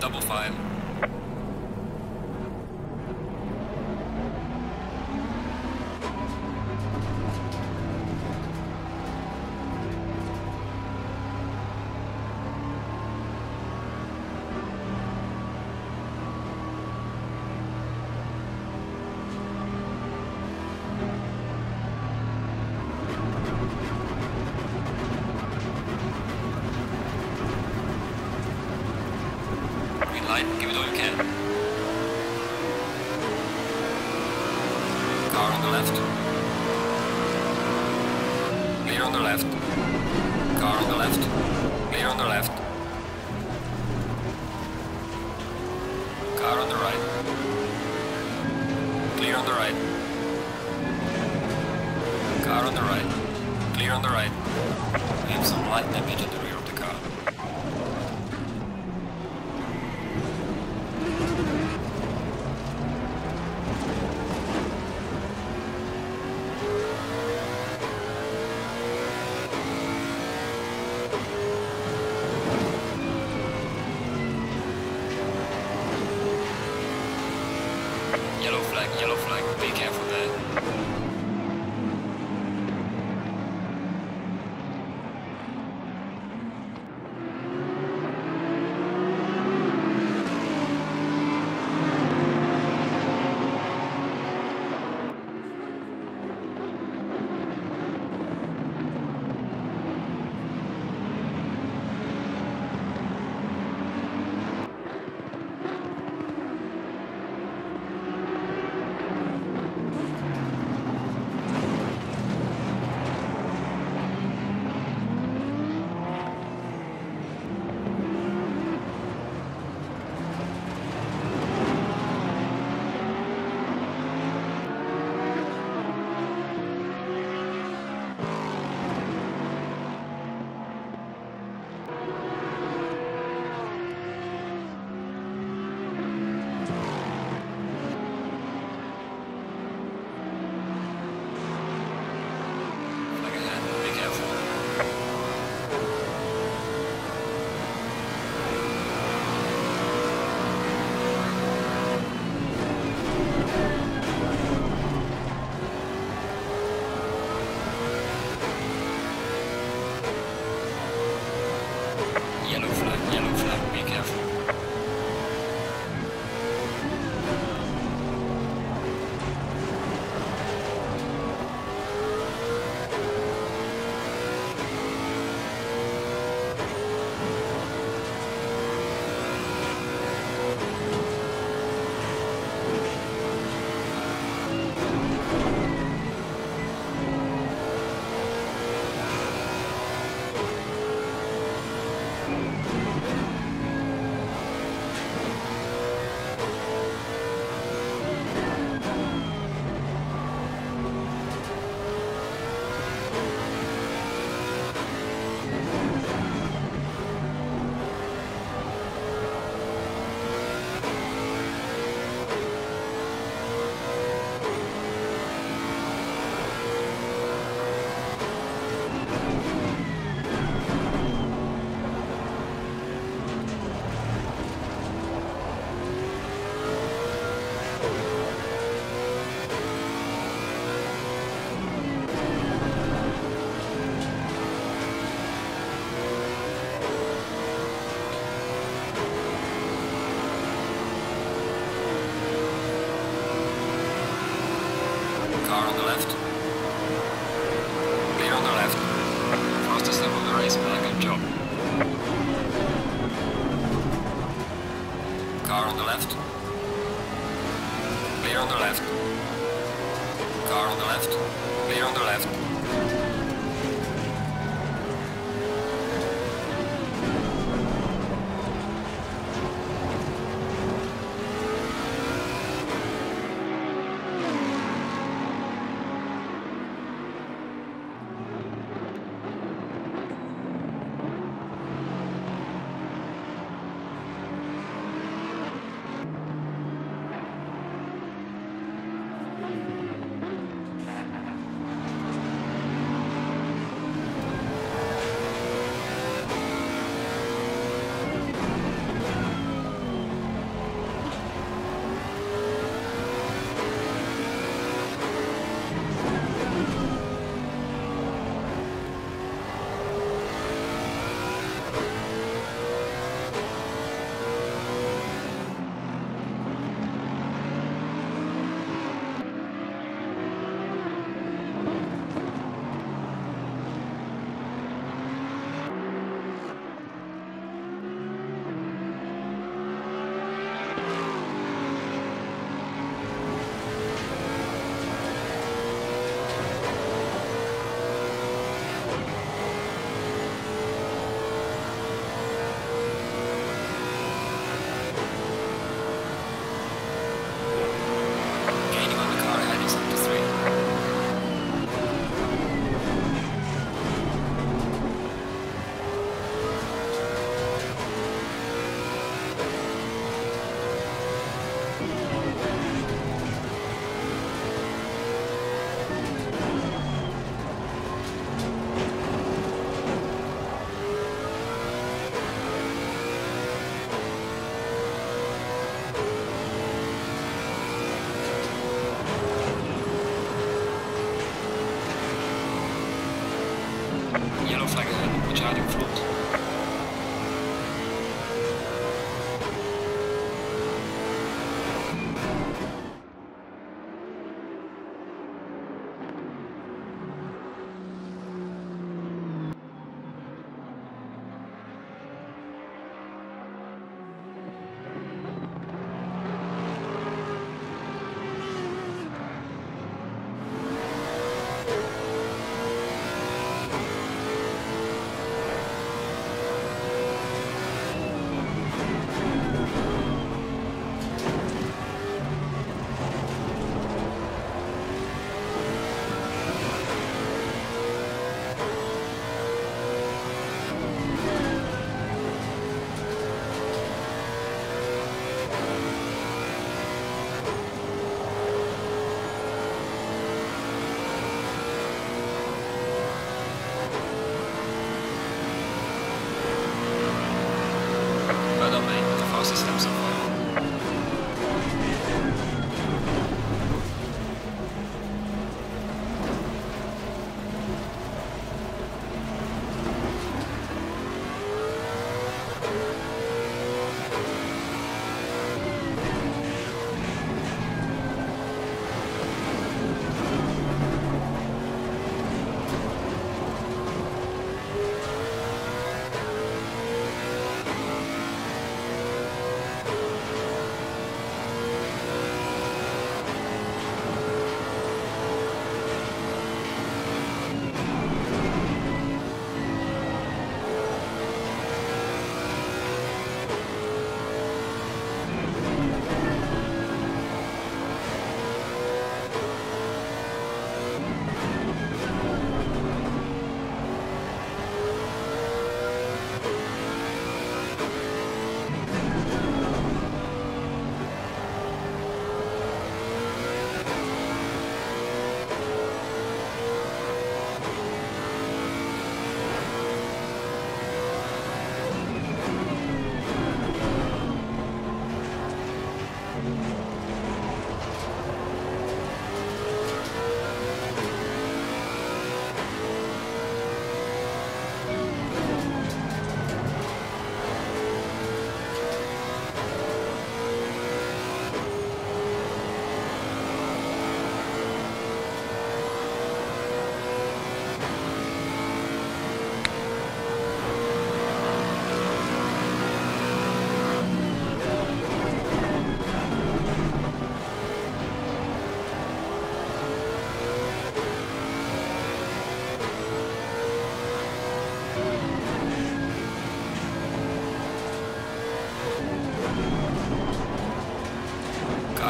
double file. Give it all you can.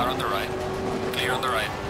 on the right. Clear on the right.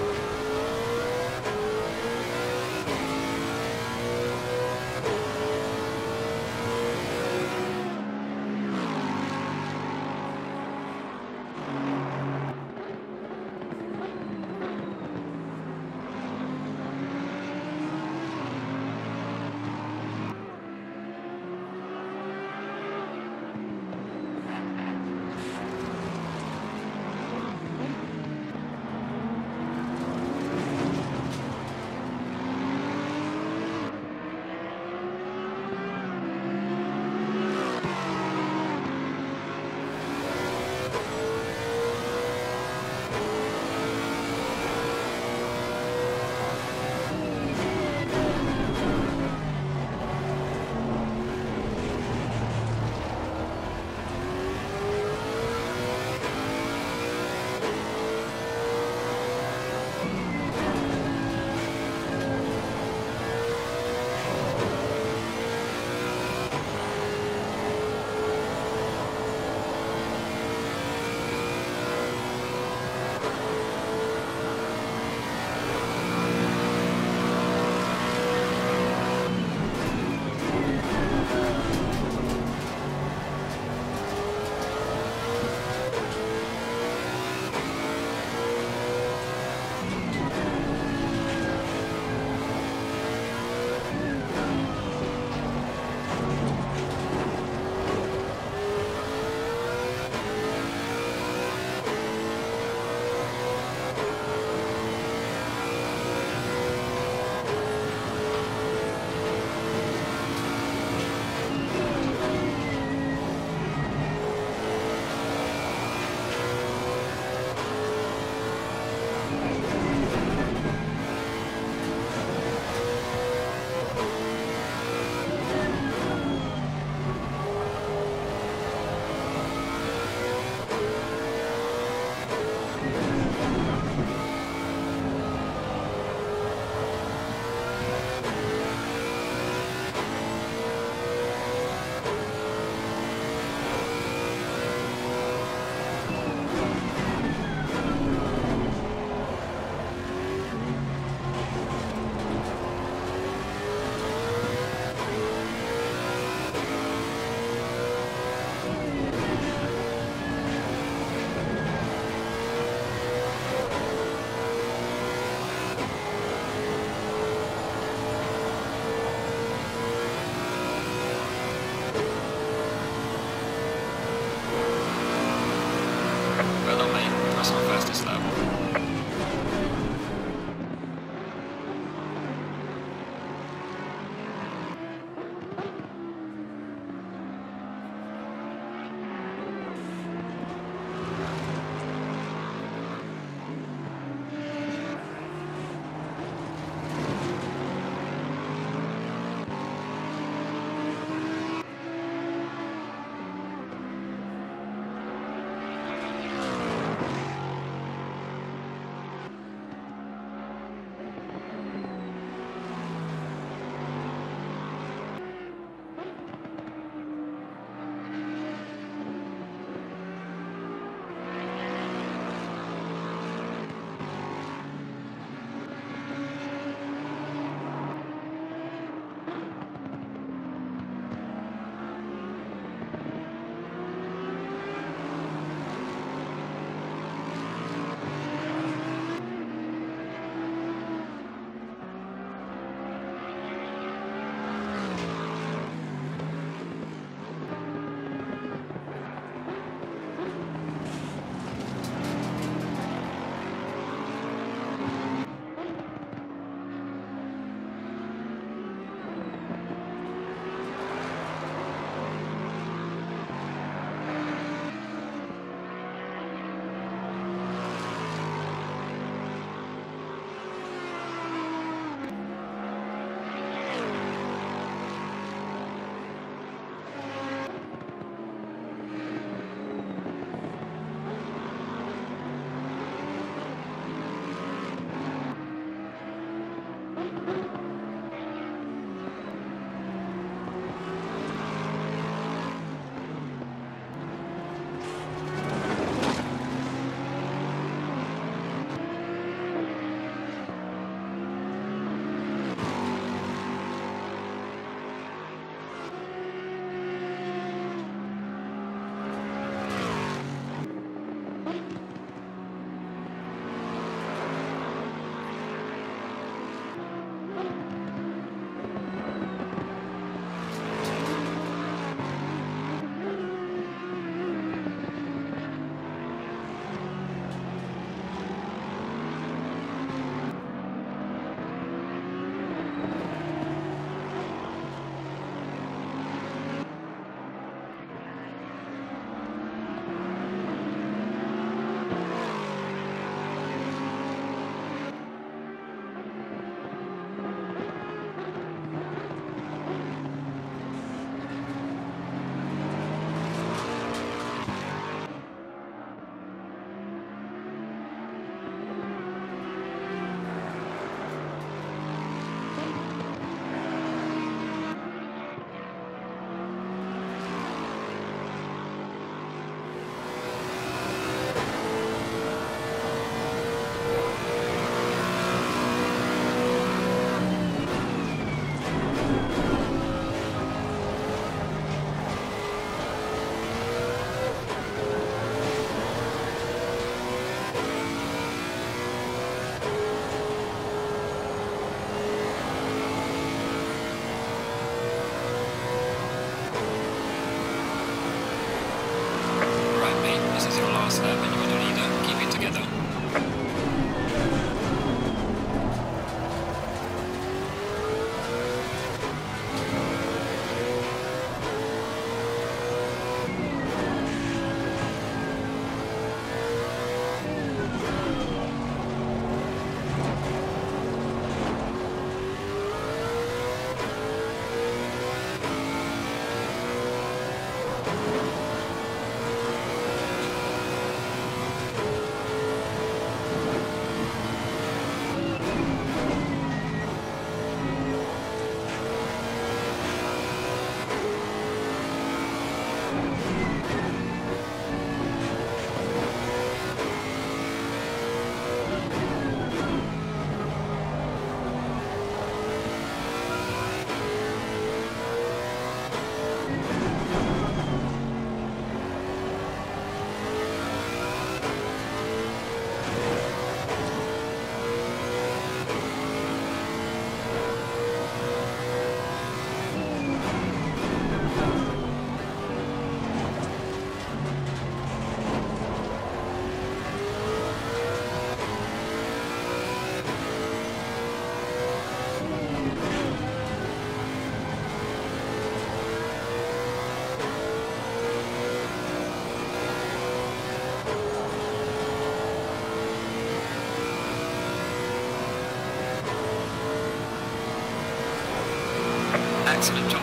Excellent